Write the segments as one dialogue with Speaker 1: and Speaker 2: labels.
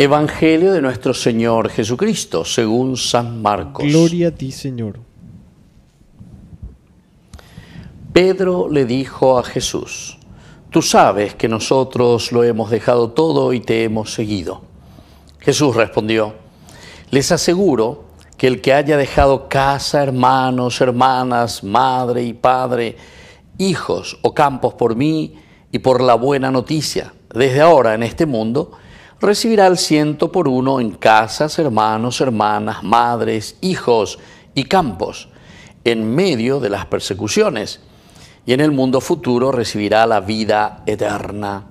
Speaker 1: Evangelio de nuestro Señor Jesucristo, según San Marcos.
Speaker 2: Gloria a ti, Señor.
Speaker 1: Pedro le dijo a Jesús, Tú sabes que nosotros lo hemos dejado todo y te hemos seguido. Jesús respondió, Les aseguro que el que haya dejado casa, hermanos, hermanas, madre y padre, hijos o campos por mí y por la buena noticia, desde ahora en este mundo, recibirá el ciento por uno en casas, hermanos, hermanas, madres, hijos y campos, en medio de las persecuciones, y en el mundo futuro recibirá la vida eterna.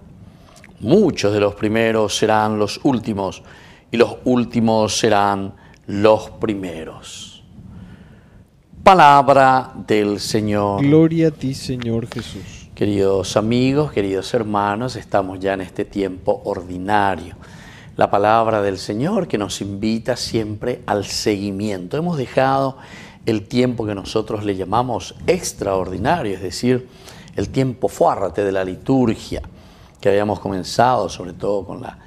Speaker 1: Muchos de los primeros serán los últimos, y los últimos serán los primeros. Palabra del Señor.
Speaker 2: Gloria a ti, Señor Jesús.
Speaker 1: Queridos amigos, queridos hermanos, estamos ya en este tiempo ordinario. La palabra del Señor que nos invita siempre al seguimiento. Hemos dejado el tiempo que nosotros le llamamos extraordinario, es decir, el tiempo fuerte de la liturgia que habíamos comenzado, sobre todo con la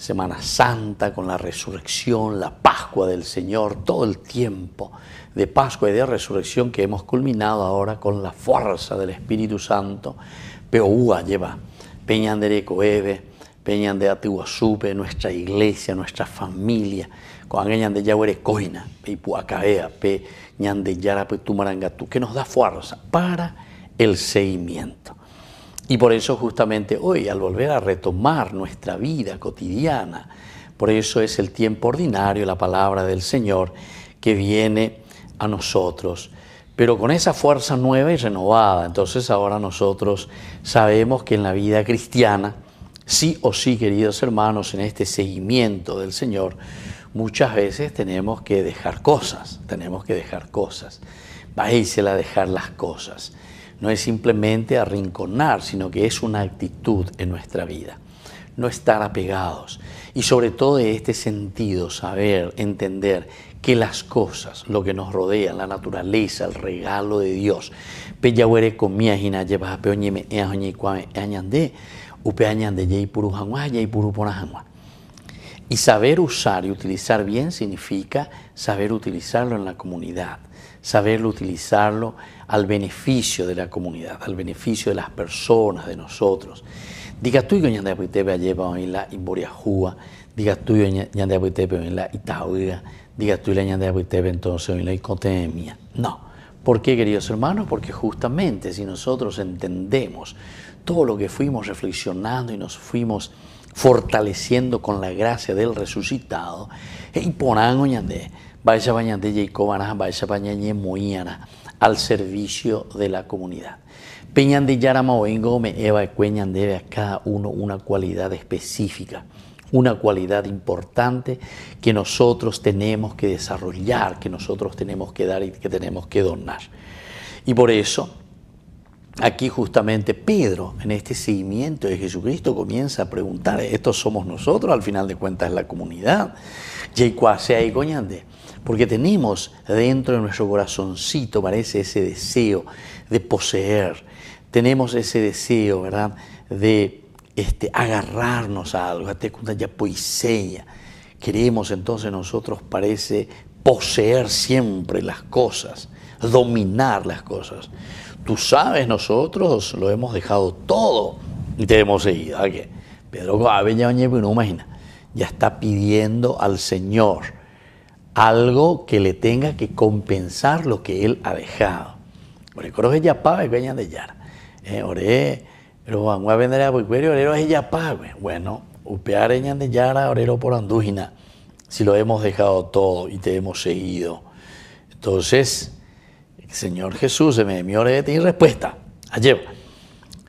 Speaker 1: Semana Santa, con la resurrección, la Pascua del Señor, todo el tiempo de Pascua y de resurrección que hemos culminado ahora con la fuerza del Espíritu Santo. Peoúa lleva Peñandere Coeve, Peñande Atihuasupe, nuestra iglesia, nuestra familia, con de Yahuere Coina, Peipuacabea, Yarape Tumarangatu, que nos da fuerza para el seguimiento. Y por eso justamente hoy, al volver a retomar nuestra vida cotidiana, por eso es el tiempo ordinario, la palabra del Señor que viene a nosotros, pero con esa fuerza nueva y renovada. Entonces ahora nosotros sabemos que en la vida cristiana, sí o sí, queridos hermanos, en este seguimiento del Señor, muchas veces tenemos que dejar cosas, tenemos que dejar cosas. Váisela a dejar las cosas no es simplemente arrinconar, sino que es una actitud en nuestra vida. No estar apegados. Y sobre todo en este sentido, saber, entender que las cosas, lo que nos rodea, la naturaleza, el regalo de Dios, y saber usar y utilizar bien significa saber utilizarlo en la comunidad, saberlo utilizarlo al beneficio de la comunidad, al beneficio de las personas, de nosotros. Diga tú y ñande apuitepe lleva en la imboriajúa, diga tú y ñande apuitepe en la itaúga, diga tú la ñande apuitepe entonces en la icotemia. No. ¿Por qué, queridos hermanos? Porque justamente si nosotros entendemos todo lo que fuimos reflexionando y nos fuimos fortaleciendo con la gracia del resucitado, y ponan ñande, vaya bañande y vaya bañañe moiana, al servicio de la comunidad. Peñan de Yarama me Eva Cueñan debe a cada uno una cualidad específica, una cualidad importante que nosotros tenemos que desarrollar, que nosotros tenemos que dar y que tenemos que donar. Y por eso, aquí justamente Pedro, en este seguimiento de Jesucristo, comienza a preguntar, ¿estos somos nosotros? Al final de cuentas, la comunidad. Y porque tenemos dentro de nuestro corazoncito, parece, ese deseo de poseer, tenemos ese deseo, ¿verdad?, de este, agarrarnos a algo, ya poiseña. Queremos entonces nosotros, parece, poseer siempre las cosas, dominar las cosas. Tú sabes, nosotros lo hemos dejado todo y te hemos seguido. ¿A qué? Pedro imagina, ya está pidiendo al Señor algo que le tenga que compensar lo que él ha dejado. Ore creo que ya paga que de yar. Eh, ore, pero van a vender a Buicuerio, orero es ya paga. Bueno, upear en de yara, orero por andúgina. Si lo hemos dejado todo y te hemos seguido. Entonces, Señor Jesús, se me ore de respuesta. Ayer,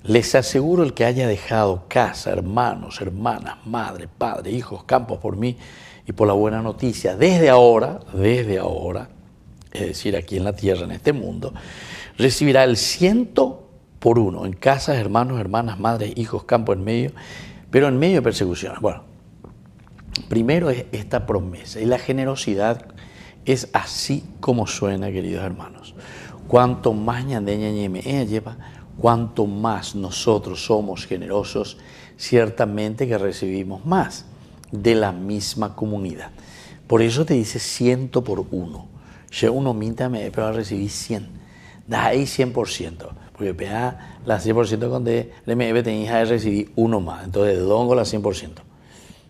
Speaker 1: les aseguro el que haya dejado casa, hermanos, hermanas, madre, padre, hijos, campos por mí, y por la buena noticia, desde ahora, desde ahora, es decir, aquí en la tierra, en este mundo, recibirá el ciento por uno, en casas, hermanos, hermanas, madres, hijos, campo en medio, pero en medio de persecuciones. Bueno, primero es esta promesa y la generosidad es así como suena, queridos hermanos. Cuanto más ñandeña lleva, cuanto más nosotros somos generosos, ciertamente que recibimos más. De la misma comunidad. Por eso te dice ciento por uno. Si uno minta me va a recibir 100. Da ahí 100%. Porque pega la 100% con de me tenéis que recibir uno más. Entonces, de dongo la 100%.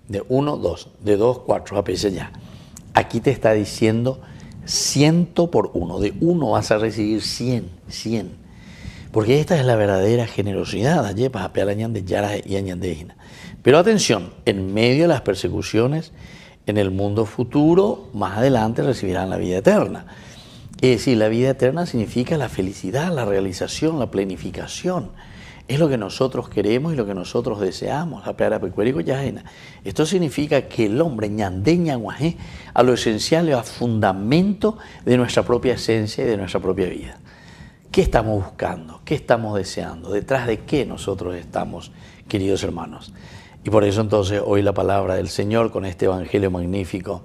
Speaker 1: De 1, 2. De 2, 4. A ya. Aquí te está diciendo ciento por uno. De uno vas a recibir 100. 100. Porque esta es la verdadera generosidad. Pero atención, en medio de las persecuciones, en el mundo futuro, más adelante recibirán la vida eterna. Es decir, la vida eterna significa la felicidad, la realización, la planificación. Es lo que nosotros queremos y lo que nosotros deseamos. Esto significa que el hombre ñandeña a lo esencial a fundamento de nuestra propia esencia y de nuestra propia vida. ¿Qué estamos buscando? ¿Qué estamos deseando? ¿Detrás de qué nosotros estamos, queridos hermanos? Y por eso entonces hoy la palabra del Señor con este Evangelio magnífico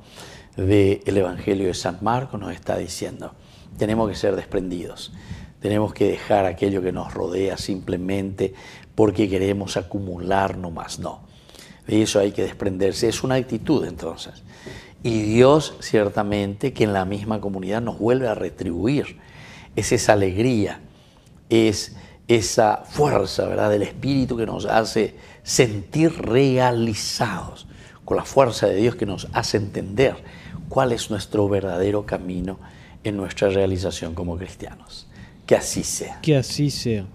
Speaker 1: del Evangelio de San Marcos nos está diciendo, tenemos que ser desprendidos, tenemos que dejar aquello que nos rodea simplemente porque queremos acumular más, no. De eso hay que desprenderse, es una actitud entonces. Y Dios ciertamente que en la misma comunidad nos vuelve a retribuir, es esa alegría, es esa fuerza ¿verdad? del Espíritu que nos hace sentir realizados, con la fuerza de Dios que nos hace entender cuál es nuestro verdadero camino en nuestra realización como cristianos. Que así sea.
Speaker 2: Que así sea.